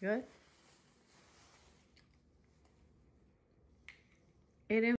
Good? It